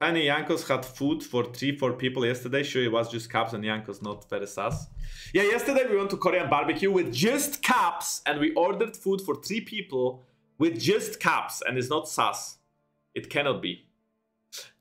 Tiny Jankos had food for three, four people yesterday. Sure, it was just caps and Jankos, not very sus. Yeah, yesterday we went to Korean barbecue with just caps and we ordered food for three people with just caps and it's not sus. It cannot be.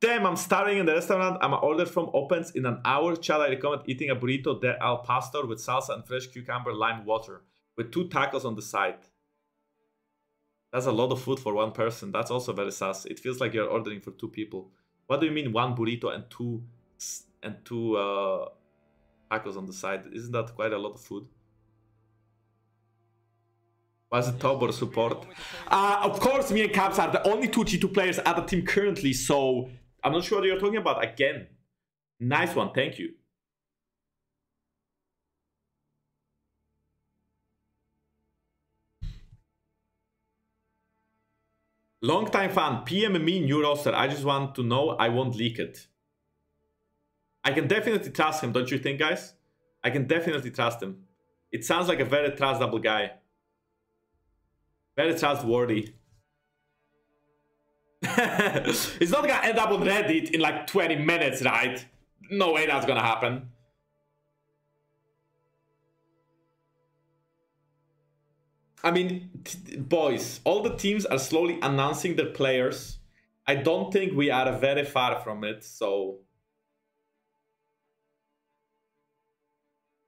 Damn, I'm starving in the restaurant. I'm ordered from opens in an hour. Chad, I recommend eating a burrito de al pastor with salsa and fresh cucumber lime water with two tacos on the side. That's a lot of food for one person. That's also very sus. It feels like you're ordering for two people. What do you mean one burrito and two and two uh, tacos on the side? Isn't that quite a lot of food? Was it top or support? Uh, of course, me and Caps are the only two G2 players at the team currently, so I'm not sure what you're talking about. Again, nice one, thank you. Long time fan, PM me new roster. I just want to know I won't leak it. I can definitely trust him, don't you think, guys? I can definitely trust him. It sounds like a very trustable guy. Very trustworthy. it's not gonna end up on Reddit in like 20 minutes, right? No way that's gonna happen. I mean, boys, all the teams are slowly announcing their players. I don't think we are very far from it, so...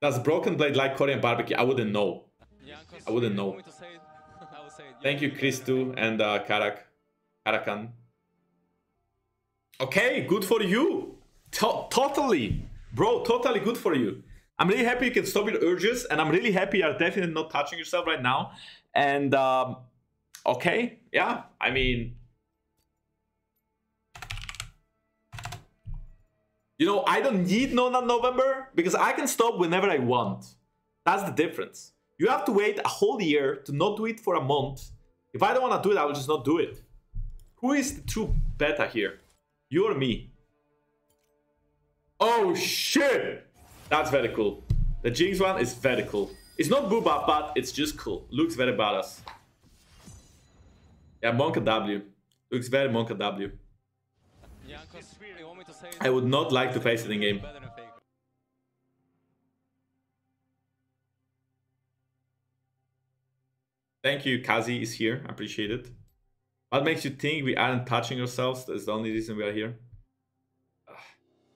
Does Broken Blade like Korean barbecue? I wouldn't know. I wouldn't know. Thank you, Christu and uh, Karak. Karakan. Okay, good for you. To totally. Bro, totally good for you. I'm really happy you can stop your urges, and I'm really happy you're definitely not touching yourself right now. And um, okay, yeah, I mean, you know, I don't need No Nut November because I can stop whenever I want. That's the difference. You have to wait a whole year to not do it for a month. If I don't want to do it, I will just not do it. Who is the true beta here? You or me? Oh shit! That's very cool. The Jinx one is very cool. It's not booba, but it's just cool. Looks very badass. Yeah, Monka W. Looks very Monka W. I would not like to face it in game. Thank you, Kazi is here. I Appreciate it. What makes you think we aren't touching ourselves? That's the only reason we are here.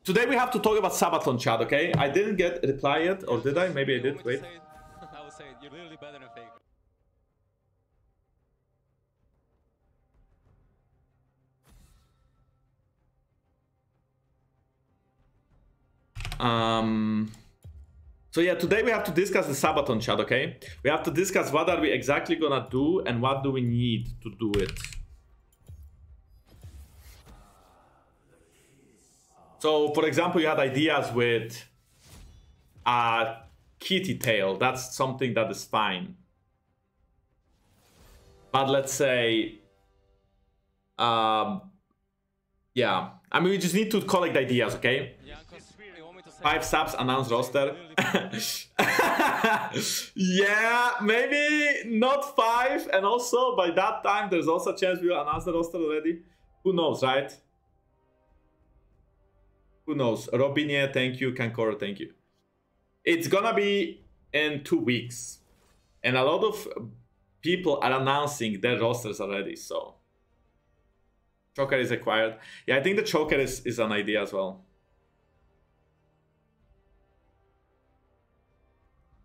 Today we have to talk about subathon chat, okay? I didn't get a reply yet, or did I? Maybe I did. Wait. I would say you're literally better than Faker. Um. So yeah, today we have to discuss the subathon chat, okay? We have to discuss what are we exactly gonna do and what do we need to do it. So, for example, you had ideas with a kitty tail. That's something that is fine. But let's say, um, yeah. I mean, we just need to collect ideas, okay? Five subs, announce roster. yeah, maybe not five. And also, by that time, there's also a chance we'll announce the roster already. Who knows, right? Who knows? Robinie, thank you. Kankoro, thank you. It's gonna be in two weeks. And a lot of people are announcing their rosters already, so. Choker is acquired. Yeah, I think the Choker is, is an idea as well.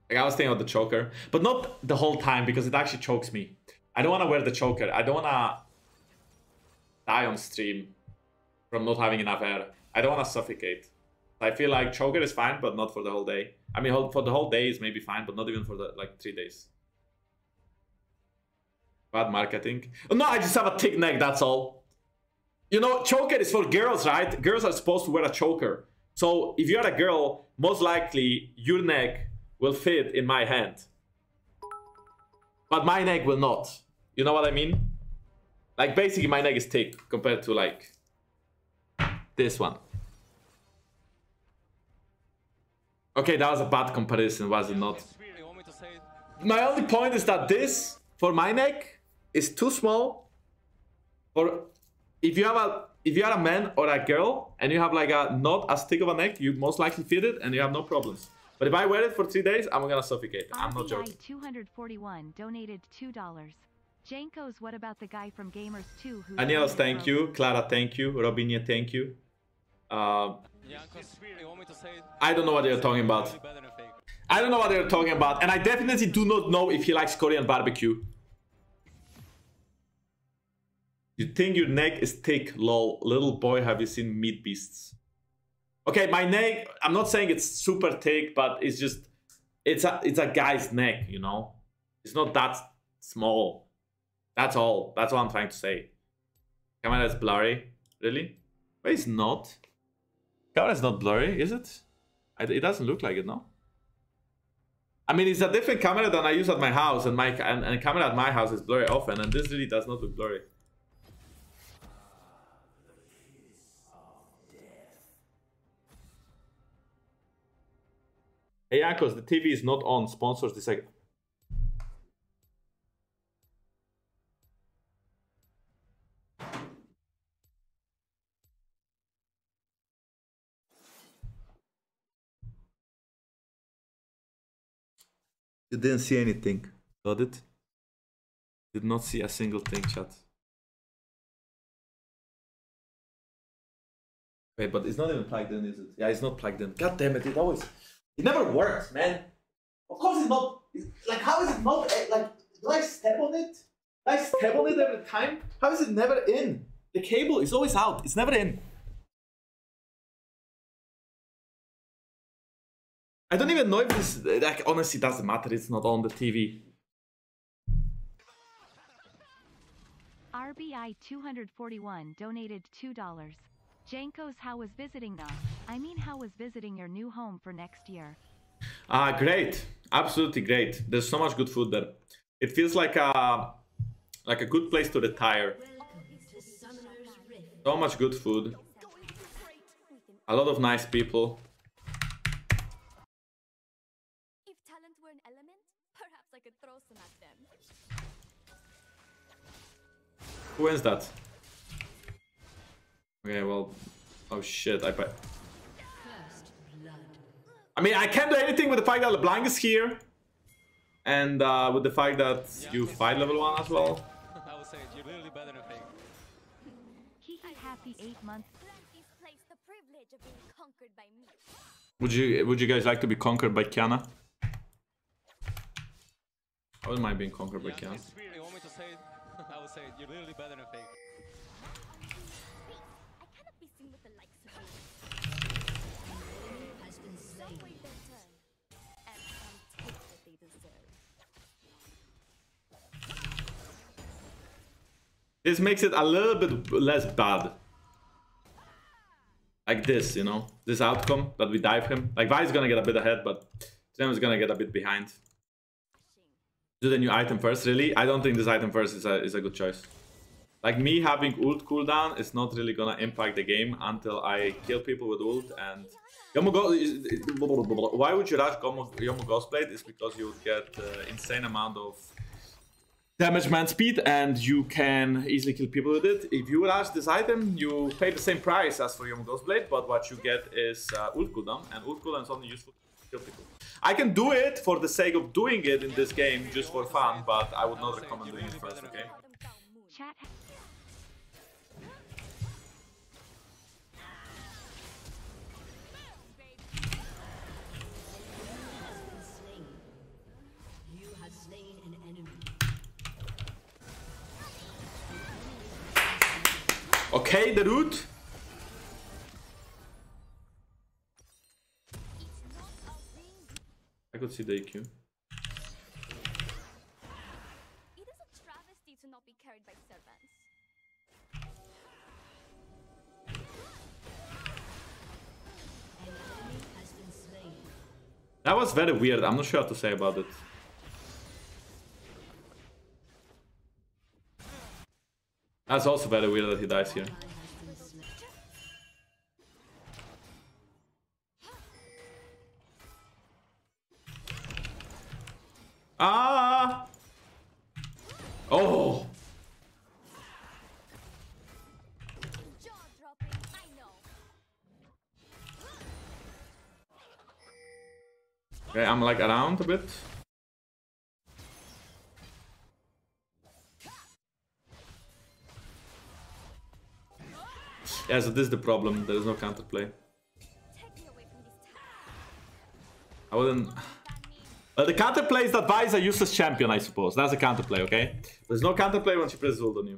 Like I was thinking of the choker, but not the whole time because it actually chokes me. I don't want to wear the choker. I don't want to die on stream from not having enough air. I don't want to suffocate. I feel like choker is fine, but not for the whole day. I mean, for the whole day is maybe fine, but not even for the like three days. Bad marketing. Oh, no, I just have a thick neck. That's all. You know, choker is for girls, right? Girls are supposed to wear a choker. So if you're a girl, most likely your neck will fit in my hand. But my neck will not. You know what I mean? Like basically my neck is thick compared to like this one. Okay, that was a bad comparison, was it not? My only point is that this, for my neck, is too small. Or if you have a if you are a man or a girl and you have like a not as thick of a neck, you most likely fit it and you have no problems. But if I wear it for three days, I'm gonna suffocate. I'm not joking. RBI 241 donated $2. Jankos, what about the guy from Gamers 2 who... Anielos, voted thank you. Clara, thank you. Robinia, thank you. Uh, Jankos, you want me to say it? I don't know what they're talking about. Really better than fake. I don't know what they're talking about, and I definitely do not know if he likes Korean barbecue. You think your neck is thick, lol. Little boy, have you seen Meat Beasts? Okay, my neck, I'm not saying it's super thick, but it's just, it's a, it's a guy's neck, you know? It's not that small. That's all. That's all I'm trying to say. Camera is blurry. Really? But it's not. Camera is not blurry, is it? It doesn't look like it, no? I mean, it's a different camera than I use at my house, and my and, and camera at my house is blurry often, and this really does not look blurry. Hey, Jankos, the TV is not on. Sponsors this didn't see anything. Got it? Did not see a single thing, chat. Wait, but it's not even plugged in, is it? Yeah, it's not plugged in. God damn it, it always... It never works, man. Of course it's not... It's, like, how is it not... eh, Like, do I step on it? Do I step on it every time? How is it never in? The cable is always out. It's never in. I don't even know if this... Like, honestly, doesn't matter. It's not on the TV. RBI 241 donated $2. Jankos, how was visiting us? I mean, how was visiting your new home for next year? Ah, great. Absolutely great. There's so much good food there. It feels like a like a good place to retire. So much good food. A lot of nice people. Wins that? Okay, well, oh shit, I bet. I mean, I can't do anything with the fact that LeBlanc is here. And uh, with the fact that you fight level 1 as well. I would say it. You're literally better than fake. Hee hee happy 8 months. Grant these plays the privilege of being conquered by me. Would you would you guys like to be conquered by Qiyana? I wouldn't mind being conquered by Qiyana. Say it? I would say it. You're literally better than fake. I cannot be seen with the likes of you. Some wait their turn, and some take what they deserve. This makes it a little bit less bad. Like this, you know? This outcome that we dive him. Like Vi is gonna get a bit ahead, but Tinem is gonna get a bit behind. Do the new item first, really? I don't think this item first is a, is a good choice. Like me having ult cooldown is not really gonna impact the game until I kill people with ult and... Why would you rush Youmuu Ghostblade? Is because you would get uh, insane amount of damage man speed and you can easily kill people with it. If you rush this item, you pay the same price as for Youmuu Ghostblade, but what you get is uh, ult cooldown, and ult cooldown is only useful to kill people. I can do it for the sake of doing it in this game, just for fun, but I would not recommend doing it first, okay? Okay, the root. Been slain. That was very weird. I'm not sure what to say about it. That's also very weird that he dies here. Okay, I'm like around a bit. Yeah, so this is the problem. There is no counterplay. I wouldn't. Well, the counterplay is that Vi is a useless champion, I suppose. That's a counterplay, okay? There's no counterplay when she presses ult on you.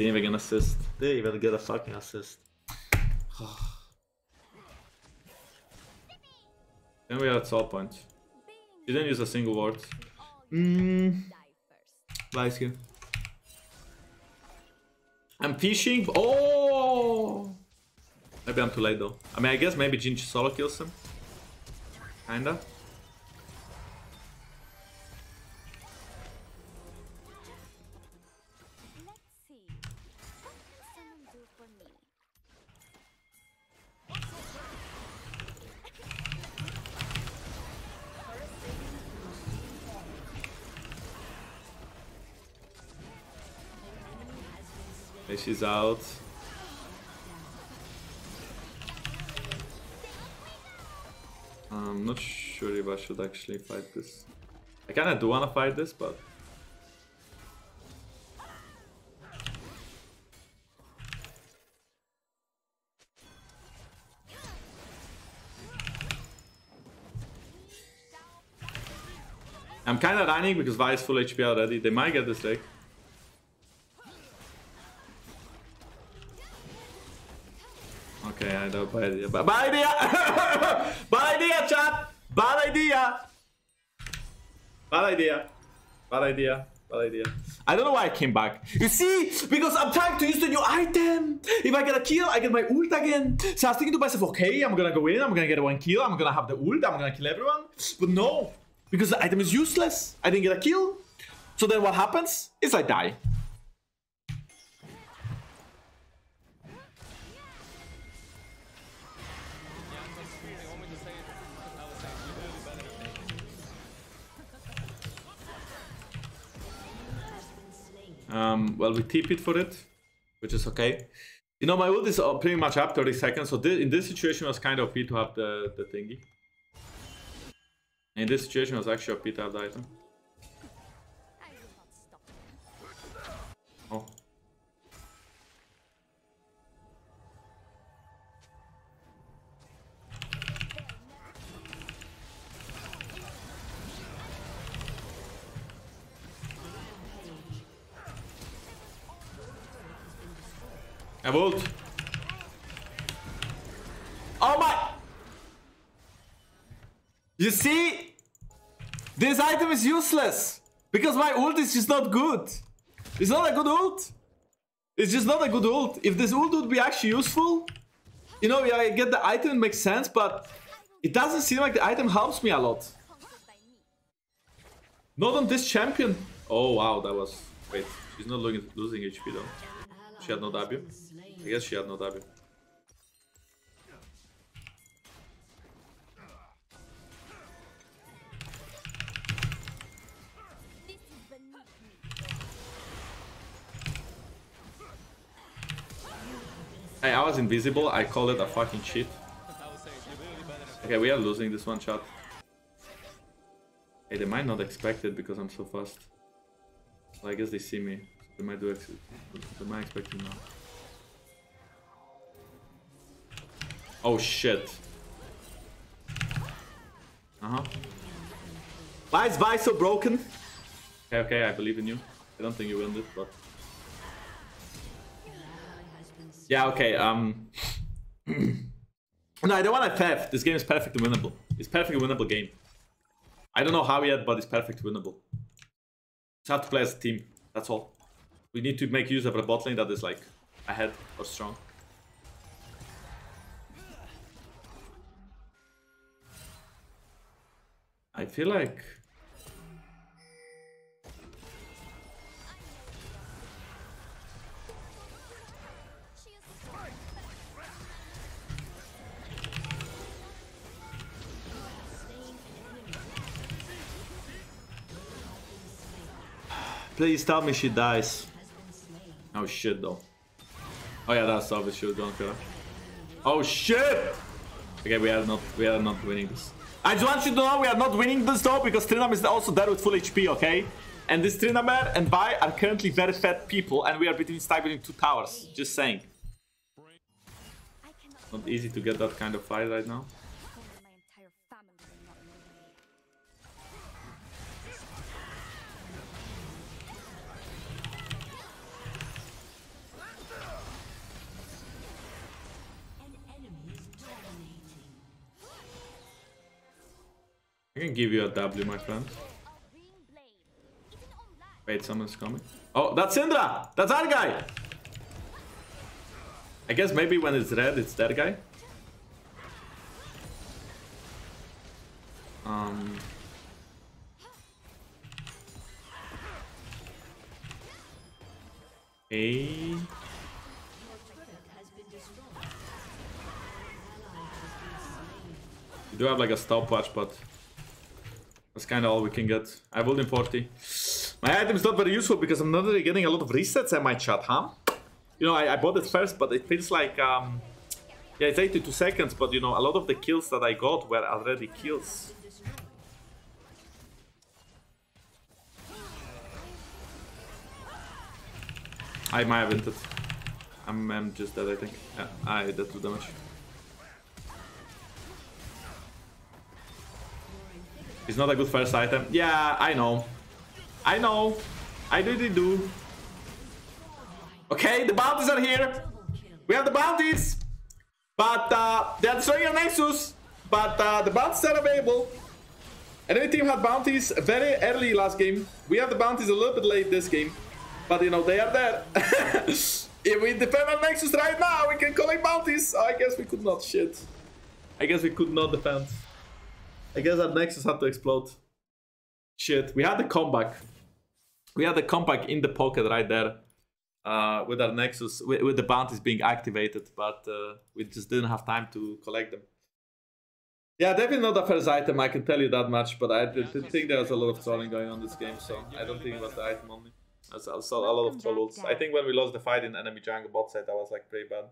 Didn't even get an assist. Didn't even get a fucking assist. then we are at soul point. She didn't use a single word. Mm. Die first. Nice here. I'm fishing. Oh! Maybe I'm too late though. I mean, I guess maybe Jinchi solo kills him. Kinda. For me? She's out. I'm not sure if I should actually fight this. I kinda do wanna fight this, but... I'm kinda running because Vi is full HP already. They might get this leg. Okay, I know. Bad idea. Bad idea! bad idea, chat! Bad idea! Bad idea. Bad idea. Bad idea. I don't know why I came back. You see? Because I'm trying to use the new item. If I get a kill, I get my ult again. So I was thinking to myself, okay, I'm gonna go in, I'm gonna get one kill, I'm gonna have the ult, I'm gonna kill everyone. But no, because the item is useless. I didn't get a kill. So then what happens is I die. Um, well, we TP it for it, which is okay. You know, my ult is uh, pretty much up 30 seconds, so in this situation it was kind of OP to have the, the thingy. In this situation it was actually OP to item. I. Oh. I ult. Oh my! You see? This item is useless! Because my ult is just not good. It's not a good ult. It's just not a good ult. If this ult would be actually useful, you know, yeah, I get the item, it makes sense, but it doesn't seem like the item helps me a lot. Not on this champion. Oh wow, that was... Wait, she's not losing HP though. She had no W. I guess she had no W. Hey, I was invisible. I call it a fucking cheat. Okay, we are losing this one shot. Hey, they might not expect it because I'm so fast. Well, I guess they see me. So they might do ex They might expect me now. Oh shit. Uh-huh. Why is Vi so broken? Okay, okay, I believe in you. I don't think you win this, but... Yeah, okay, um... No, I don't want to FF. This game is perfectly winnable. It's perfectly winnable game. I don't know how yet, but it's perfectly winnable. Just have to play as a team. That's all. We need to make use of a bot lane that is like ahead or strong. I feel like Please tell me she dies. Oh shit though. Oh yeah, that's obvious she was gonna kill her. Oh shit! Okay, we are not we are not winning this. I just want you to know we are not winning this though because Tryndamere is also there with full HP, okay? And this Tryndamere and Vi are currently very fat people and we are between between two towers. Just saying. Not easy to get that kind of fight right now. I can give you a W, my friend. Wait, someone's coming. Oh, that's Indra! That's our guy! I guess maybe when it's red, it's that guy. Um. Slain. We do have like a stopwatch, but that's kind of all we can get. I will in 40. My item is not very useful because I'm not really getting a lot of resets in my chat, huh? You know, I, I bought it first, but it feels like, um, yeah, it's 82 seconds, but you know, a lot of the kills that I got were already kills. I might have hinted. I'm, I'm just dead, I think. Yeah, I did too damage. It's not a good first item. Yeah, I know. I know. I really do. Okay, the bounties are here. We have the bounties. But uh, they're destroying Nexus. But uh, the bounties are available. Enemy team had bounties very early last game. We have the bounties a little bit late this game. But you know, they are there. if we defend our Nexus right now, we can collect bounties. I guess we could not. Shit. I guess we could not defend. I guess that Nexus had to explode. Shit, we had the comeback. We had the comeback in the pocket right there. Uh, with our Nexus, with, with the bounties being activated, but uh, we just didn't have time to collect them. Yeah, definitely not the first item, I can tell you that much, but I did, did think there was a lot of trolling going on this game, so I don't think it was the item only. I saw, I saw a lot of trolls. I think when we lost the fight in enemy jungle bot side, that was like pretty bad.